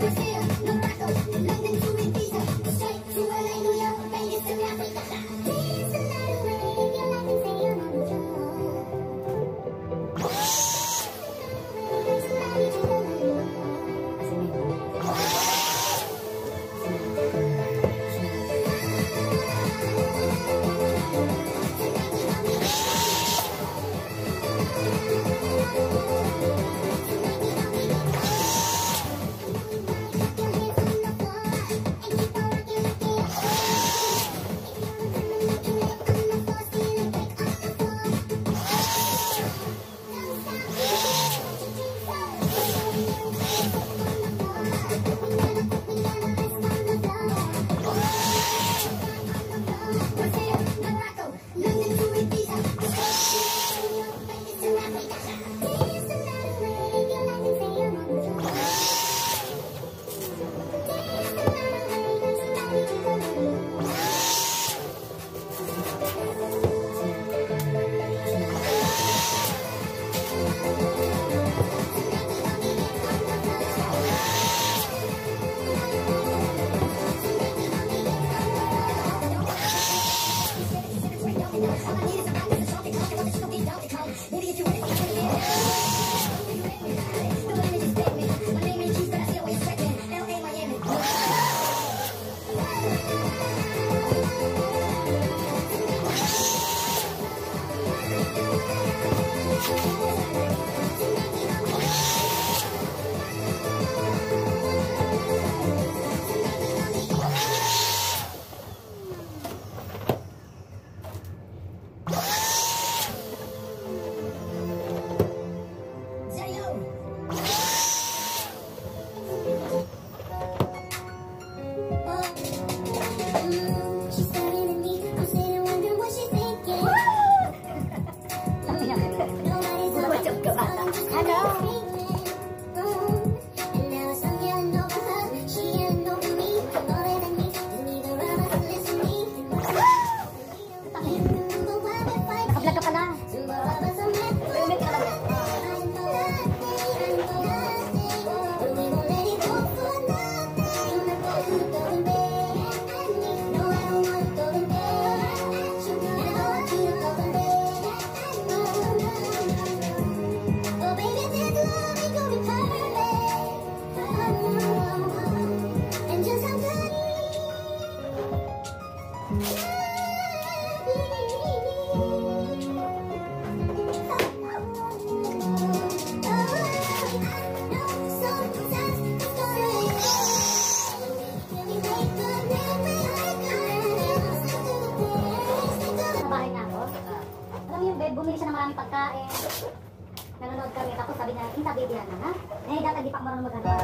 Thank. Yan na nga. Eh, dapat di pa marunong magano.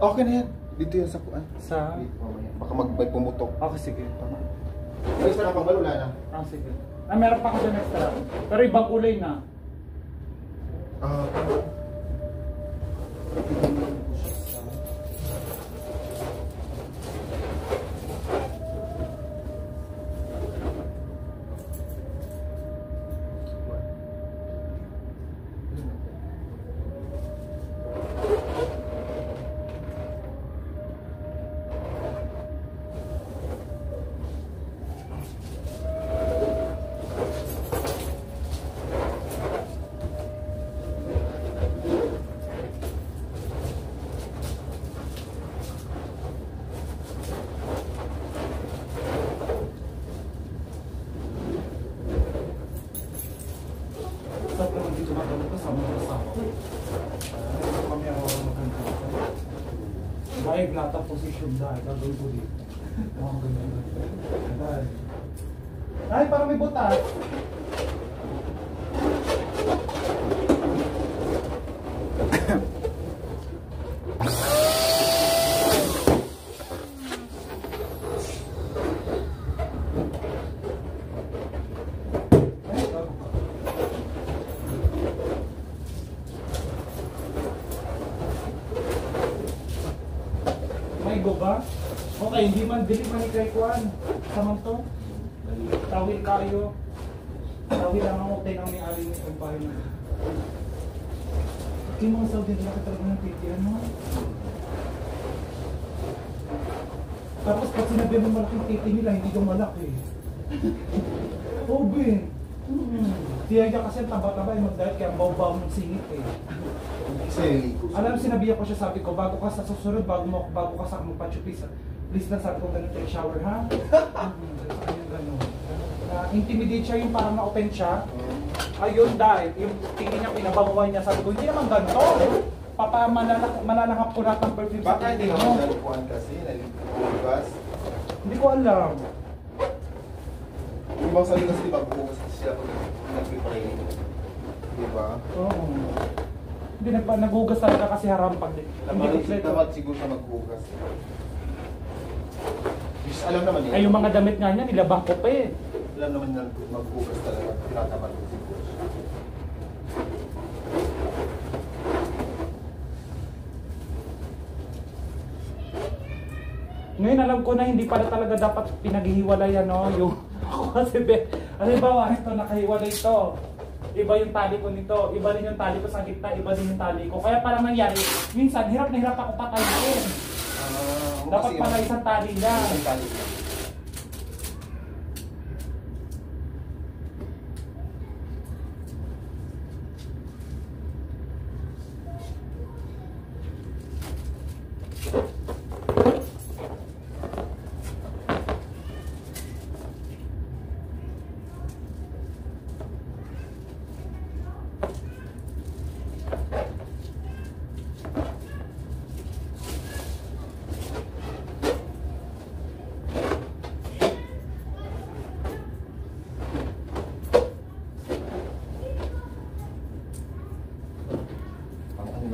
Okay na yan. Dito yan sa kuan. Sa? Baka mag may pumutok. Okay, sige. Tama. Ay, sa nakambal, wala na. Ah, sige. Ah, meron pa ako dyan extra. Pero ibang kulay na. Ah, Sa naman dito na kami kasama ng asawa ko. Ah, kami ako maganda. Dahil nata dahil gagawin ko dito. Oh, ganyan. Dahil. Ay, parang may butas. Ay, bago pa. May go ba? Okay, hindi man dili man ni kay kuan. Samang to. Tawil kayo. Tawil ang utay ng may-ari ni kumpare na. Yung mga Saudi nila ka talaga ng titi, ano? Tapos pag sinabi mo malaking titi nila, hindi ka malaki. Obe. Hmm. Tiyaga kasi taba-taba yung mag-diet kaya baw-baw ng singit eh. Ligo. Alam, sinabihan ko siya, sabi ko, bago ka sa susunod, bago mo bago ka sa magpa-chupis, please lang sabi ko, ganun take shower ha? Ganun. Na-intimidate siya yung parang na-open siya. Ayun dahil, yung tingin niya, pinabanguan niya, sabi ko, hindi naman ganito. Papa, malalak malalakap ko lahat ng perfume sa Baka hindi tingin naman mo. kasi, nalikuan. Hindi ko alam. Yung ibang sabi kasi, di ba, bukas kasi sila pag nag-pray. Di ba? Oo. Hindi, nag nagugas talaga kasi harampag din. Hindi kompleto. dapat siguro siya maghugas. Yes, alam naman niya. Ay, yung mga damit nga niya, nilabang ko pa eh. Alam naman niya maghugas talaga. Tinatamad ko siguro siya. Ngayon alam ko na hindi pala talaga dapat pinaghihiwalayan no, yung ako kasi be, halimbawa ito nakahiwalay ito. Iba yung tali ko nito, iba rin yung tali ko sa gitna, iba rin yung tali ko. Kaya parang nangyari, minsan hirap na hirap ako patayin. Ah, Dapat pala isang tali lang. Isang tali lang.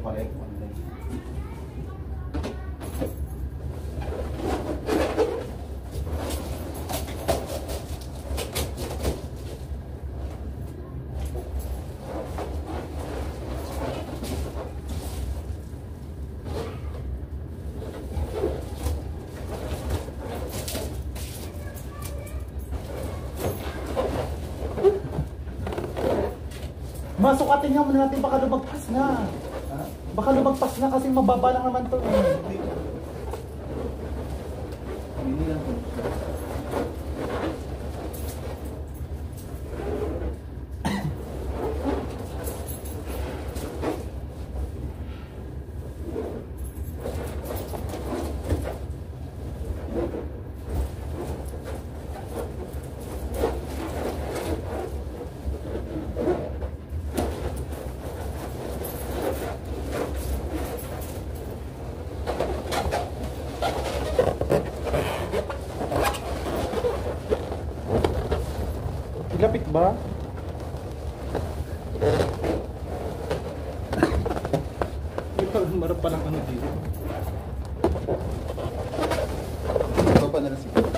pala yung online. Masok atin nga muna natin baka lumagpas na. Baka lumagpas na kasi mababa lang naman to. eh. Hindi lang po. Ilapit ba? Marap pa lang ano dito. Ito pa na lang siguro.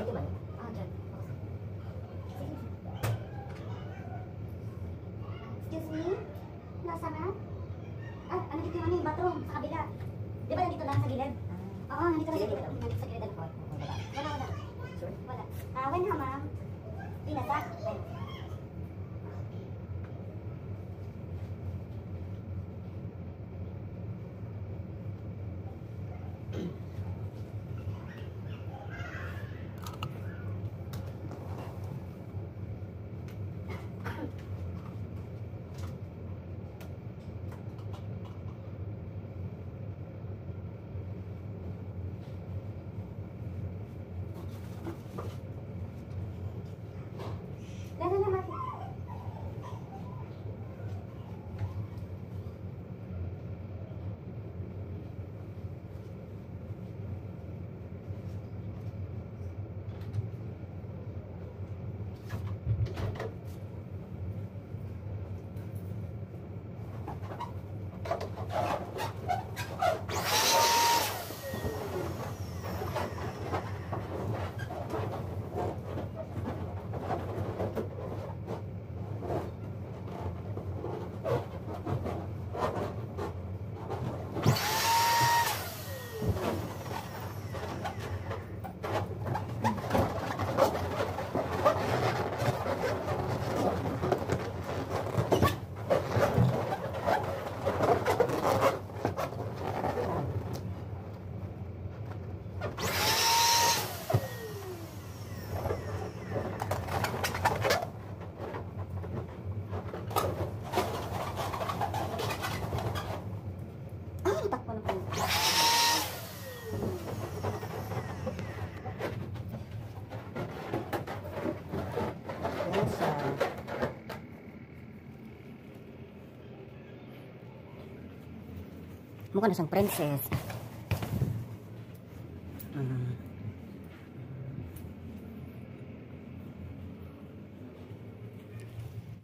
Dito ba? Ah, dyan. Excuse me? Nasa na? Ah, ano dito yung ano yung bathroom sa kabila? Di ba nandito lang sa gilid? Oo, nandito lang sa gilid. Nandito sa gilid. Wala, wala. Sure? Wala. Ah, when ha, ma'am? Pinasak? When? Natakbo na pala. Elsa. Mukha na siyang princess.